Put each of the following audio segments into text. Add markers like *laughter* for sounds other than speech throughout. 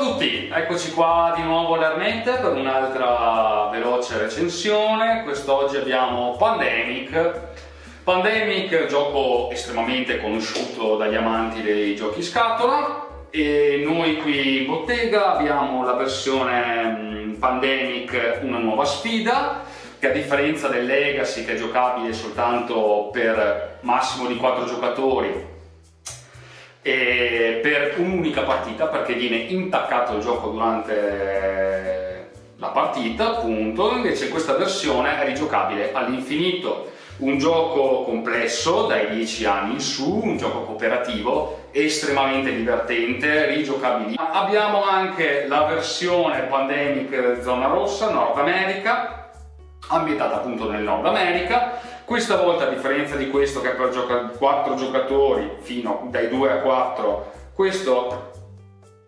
tutti, eccoci qua di nuovo all'Armente per un'altra veloce recensione. Quest'oggi abbiamo Pandemic. Pandemic, gioco estremamente conosciuto dagli amanti dei giochi scatola e noi qui in bottega abbiamo la versione Pandemic una nuova sfida che a differenza del Legacy che è giocabile soltanto per massimo di 4 giocatori per un'unica partita perché viene intaccato il gioco durante la partita appunto invece questa versione è rigiocabile all'infinito un gioco complesso dai 10 anni in su, un gioco cooperativo estremamente divertente, rigiocabile. Abbiamo anche la versione Pandemic Zona Rossa, Nord America, ambientata appunto nel Nord America, questa volta, a differenza di questo che è per gioca 4 giocatori fino dai 2 a 4, questo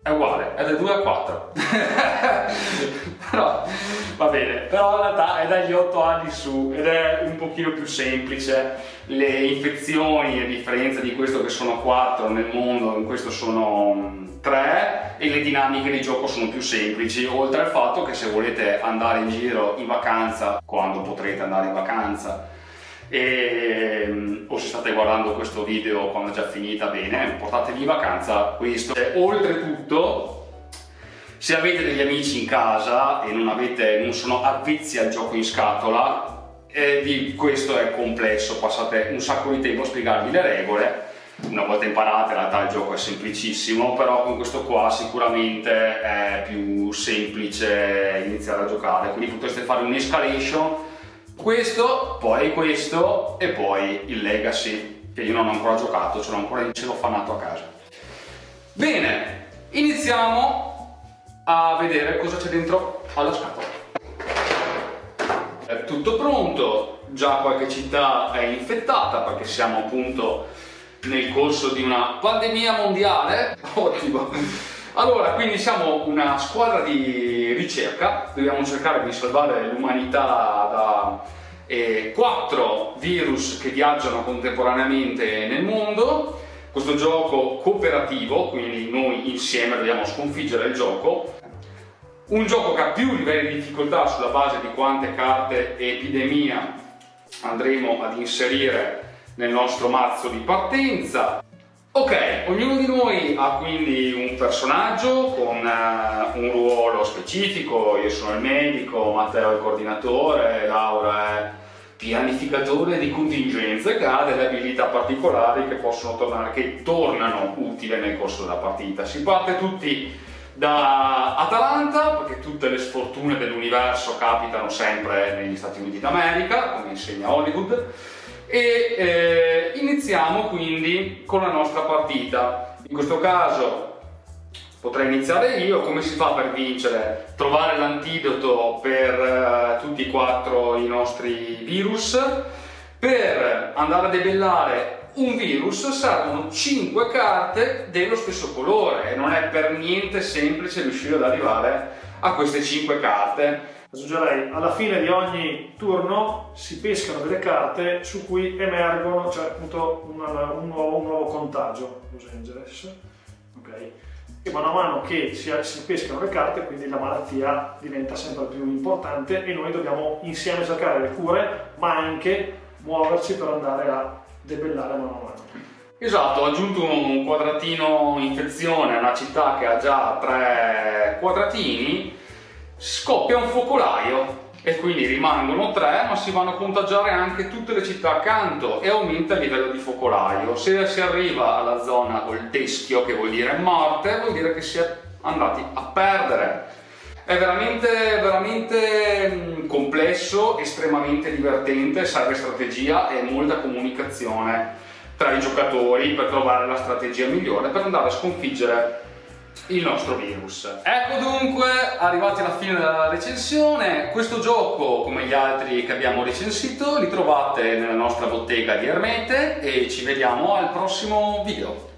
è uguale, è dai 2 a 4. *laughs* però va bene, però in realtà è dagli 8 anni su ed è un pochino più semplice. Le infezioni, a differenza di questo che sono 4 nel mondo, in questo sono 3 e le dinamiche di gioco sono più semplici, oltre al fatto che se volete andare in giro in vacanza, quando potrete andare in vacanza, e, mm, o se state guardando questo video quando è già finita bene portatevi in vacanza questo. Oltretutto se avete degli amici in casa e non, avete, non sono avvezzi al gioco in scatola eh, questo è complesso passate un sacco di tempo a spiegarvi le regole. Una volta imparate in realtà il gioco è semplicissimo però con questo qua sicuramente è più semplice iniziare a giocare quindi potreste fare un'escalation questo, poi questo e poi il Legacy, che io non ho ancora giocato, ce l'ho ancora in celofanato a casa. Bene, iniziamo a vedere cosa c'è dentro alla scatola. È tutto pronto, già qualche città è infettata perché siamo appunto nel corso di una pandemia mondiale. *laughs* Ottimo. Allora, quindi siamo una squadra di ricerca, dobbiamo cercare di salvare l'umanità da eh, quattro virus che viaggiano contemporaneamente nel mondo. Questo gioco cooperativo, quindi noi insieme dobbiamo sconfiggere il gioco. Un gioco che ha più livelli di difficoltà sulla base di quante carte epidemia andremo ad inserire nel nostro mazzo di partenza. Ok, ognuno di noi ha quindi un personaggio con uh, un ruolo specifico, io sono il medico, Matteo è il coordinatore, Laura è pianificatore di contingenze che ha delle abilità particolari che possono tornare, che tornano utili nel corso della partita. Si parte tutti da Atalanta, perché tutte le sfortune dell'universo capitano sempre negli Stati Uniti d'America, come insegna Hollywood e eh, iniziamo quindi con la nostra partita. In questo caso potrei iniziare io, come si fa per vincere? Trovare l'antidoto per eh, tutti e quattro i nostri virus. Per andare a debellare un virus servono 5 carte dello stesso colore e non è per niente semplice riuscire ad arrivare a queste 5 carte aggiungerei alla fine di ogni turno si pescano delle carte su cui emergono, cioè appunto un, un, nuovo, un nuovo, contagio, Los Angeles, ok? E mano a mano che si, si, pescano le carte, quindi la malattia diventa sempre più importante e noi dobbiamo insieme cercare le cure, ma anche muoverci per andare a debellare mano a mano. Esatto, ho aggiunto un quadratino infezione a una città che ha già tre quadratini scoppia un focolaio e quindi rimangono tre ma si vanno a contagiare anche tutte le città accanto e aumenta il livello di focolaio. Se si arriva alla zona col teschio che vuol dire morte vuol dire che si è andati a perdere. È veramente, veramente complesso, estremamente divertente, serve strategia e molta comunicazione tra i giocatori per trovare la strategia migliore per andare a sconfiggere il nostro virus. Ecco dunque arrivati alla fine della recensione, questo gioco come gli altri che abbiamo recensito li trovate nella nostra bottega di Ermete e ci vediamo al prossimo video.